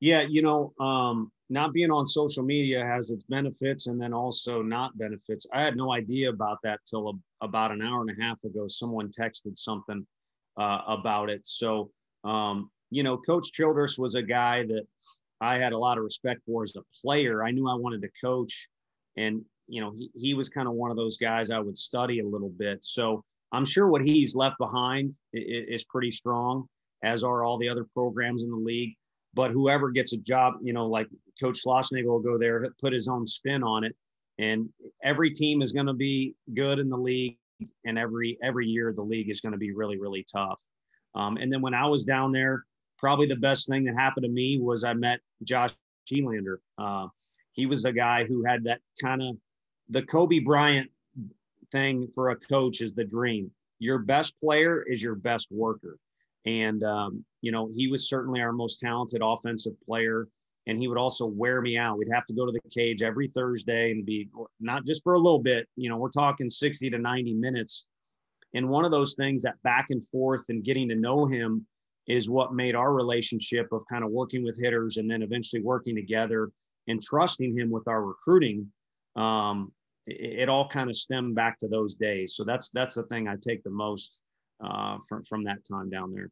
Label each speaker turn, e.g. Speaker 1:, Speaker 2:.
Speaker 1: Yeah, you know, um, not being on social media has its benefits and then also not benefits. I had no idea about that till a, about an hour and a half ago. Someone texted something uh, about it. So, um, you know, Coach Childress was a guy that I had a lot of respect for as a player. I knew I wanted to coach, and you know, he, he was kind of one of those guys I would study a little bit. So I'm sure what he's left behind is, is pretty strong, as are all the other programs in the league. But whoever gets a job, you know, like Coach Schlossnagle will go there, put his own spin on it, and every team is going to be good in the league, and every every year the league is going to be really really tough. Um, and then when I was down there, probably the best thing that happened to me was I met Josh Elander. Uh, he was a guy who had that kind of the Kobe Bryant thing for a coach is the dream. Your best player is your best worker. And, um, you know, he was certainly our most talented offensive player. And he would also wear me out. We'd have to go to the cage every Thursday and be not just for a little bit, you know, we're talking 60 to 90 minutes. And one of those things that back and forth and getting to know him is what made our relationship of kind of working with hitters and then eventually working together and trusting him with our recruiting um, it, it, all kind of stemmed back to those days. So that's that's the thing I take the most uh, from from that time down there.